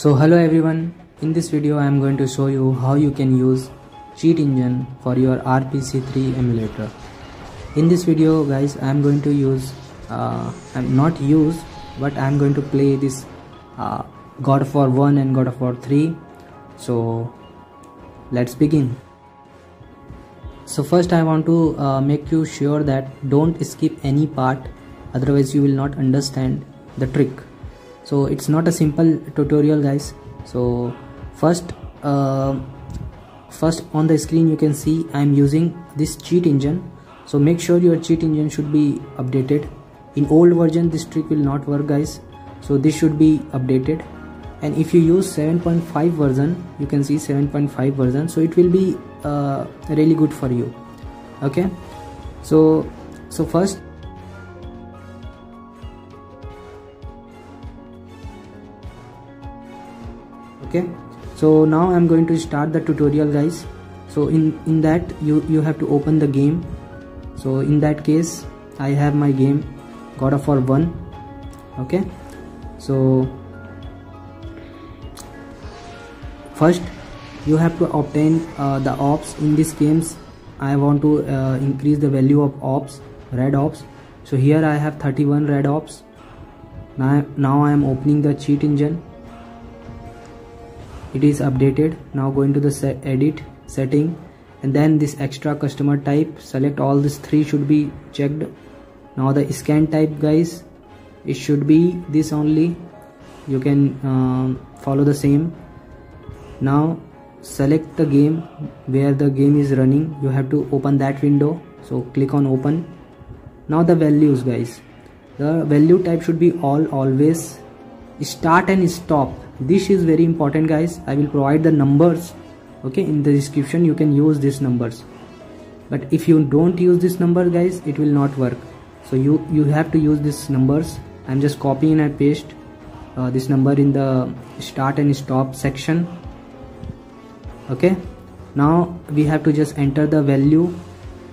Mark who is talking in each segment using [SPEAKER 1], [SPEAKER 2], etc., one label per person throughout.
[SPEAKER 1] So hello everyone, in this video I am going to show you how you can use cheat engine for your RPCS3 emulator. In this video guys I am going to use, uh, I'm not use but I am going to play this uh, God of War 1 and God of War 3. So let's begin. So first I want to uh, make you sure that don't skip any part otherwise you will not understand the trick so it's not a simple tutorial guys. So first uh, first on the screen you can see I'm using this cheat engine. So make sure your cheat engine should be updated. In old version this trick will not work guys. So this should be updated. And if you use 7.5 version you can see 7.5 version. So it will be uh, really good for you. Okay? So so first okay? So now i'm going to start the tutorial guys. So in in that you you have to open the game. So in that case i have my game god of war 1 okay? So first you have to obtain uh, the orbs. In these games i want to uh, increase the value of orbs red orbs. So here i have 31 red orbs. Now now i am opening the cheat engine it is updated. Now go into the set edit setting and then this extra customer type. Select all these three should be checked. Now the scan type guys. It should be this only. You can um, follow the same. Now select the game where the game is running. You have to open that window. So click on open. Now the values guys. The value type should be all always start and stop. This is very important guys. I will provide the numbers. Okay in the description you can use these numbers. But if you don't use this number guys it will not work. So you you have to use these numbers. I'm just copying and paste uh, this number in the start and stop section. Okay now we have to just enter the value.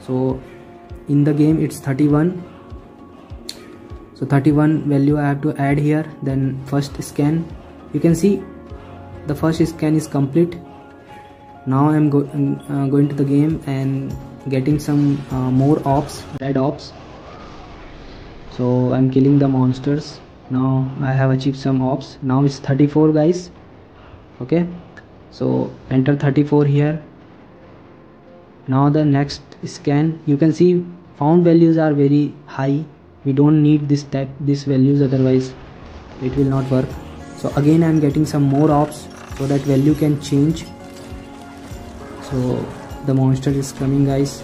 [SPEAKER 1] So in the game it's 31 so 31 value i have to add here. Then first scan. You can see the first scan is complete. Now i'm go uh, going to the game and getting some uh, more orbs red orbs. So i'm killing the monsters. Now i have achieved some orbs. Now it's 34 guys. Okay. So enter 34 here. Now the next scan. You can see found values are very high we don't need this type these values otherwise it will not work. So again I'm getting some more orbs so that value can change. So the monster is coming guys.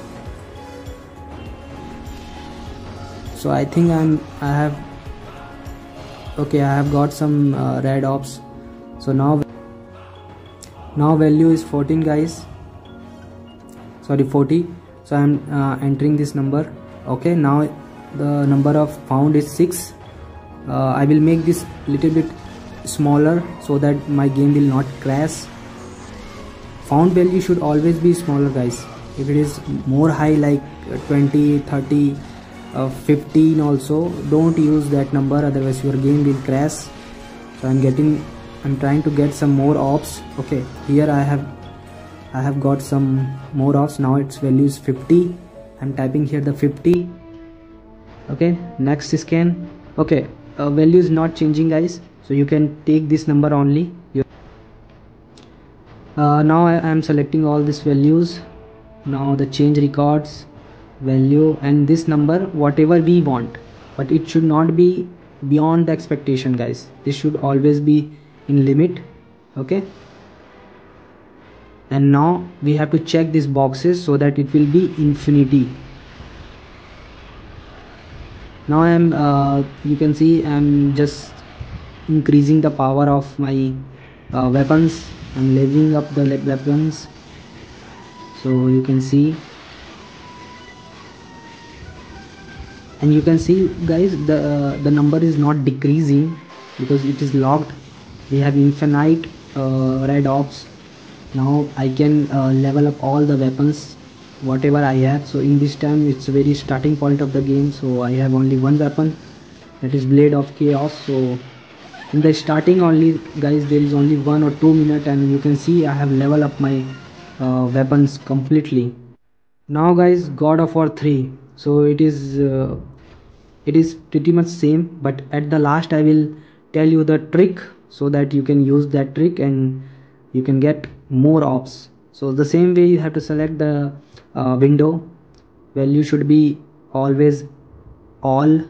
[SPEAKER 1] So I think I'm I have okay I have got some uh, red orbs. So now now value is 14 guys. Sorry 40 so I'm uh, entering this number. Okay now the number of found is 6 uh, I will make this little bit smaller so that my game will not crash. Found value should always be smaller guys. If it is more high like 20 30 uh, 15 also don't use that number otherwise your game will crash. So i'm getting i'm trying to get some more orbs. Okay here i have i have got some more orbs. Now its value is 50 i'm typing here the 50 okay next scan. Okay uh, value is not changing guys. So you can take this number only. Uh, now I am selecting all these values. Now the change records value and this number whatever we want. But it should not be beyond the expectation guys. This should always be in limit. Okay? And now we have to check these boxes so that it will be infinity now i am uh, you can see i'm just increasing the power of my uh, weapons. And leveling up the weapons. So you can see. And you can see guys the uh, the number is not decreasing because it is locked. We have infinite uh, red orbs. Now i can uh, level up all the weapons whatever i have. So in this time it's very starting point of the game. So i have only one weapon. That is blade of chaos. So in the starting only guys there is only one or two minute and you can see I have level up my uh, weapons completely. Now guys God of War 3 so it is uh, it is pretty much same but at the last I will tell you the trick so that you can use that trick and you can get more orbs. So the same way you have to select the uh, window value should be always all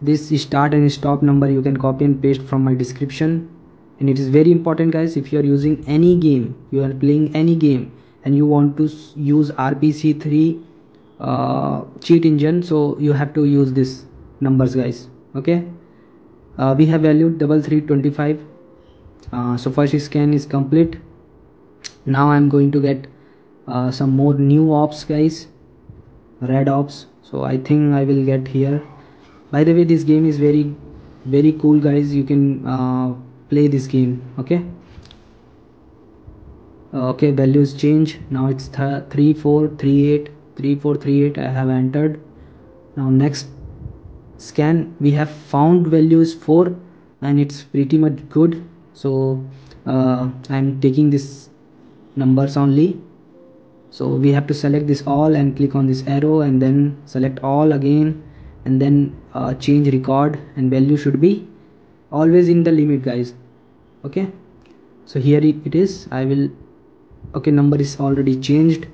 [SPEAKER 1] this start and stop number you can copy and paste from my description. And it is very important guys if you are using any game you are playing any game and you want to use rpcs3 uh, cheat engine so you have to use this numbers guys okay? Uh, we have value double three twenty five uh, so first scan is complete. Now i'm going to get uh, some more new orbs guys. Red orbs. So i think i will get here. By the way this game is very very cool guys. You can uh, play this game okay? Uh, okay values change. Now it's 3438 3438 I have entered. Now next scan we have found values 4 and it's pretty much good. So uh, I'm taking this numbers only so we have to select this all and click on this arrow and then select all again and then uh, change record and value should be always in the limit guys. Okay? So here it, is. I will okay number is already changed.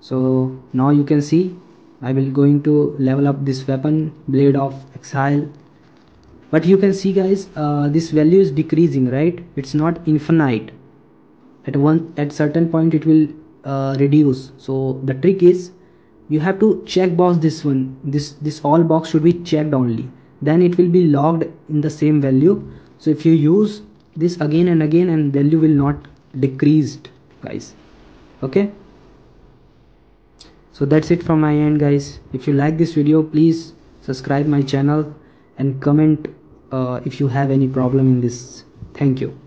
[SPEAKER 1] So now you can see i will going to level up this weapon blade of exile. But you can see guys uh, this value is decreasing right? It's not infinite. At one at certain point it will uh, reduce. So the trick is you have to check box this one. This this all box should be checked only. Then it will be logged in the same value. So if you use this again and again and value will not decreased guys. Okay? So that's it from my end guys. If you like this video please subscribe my channel and comment uh, if you have any problem in this. Thank you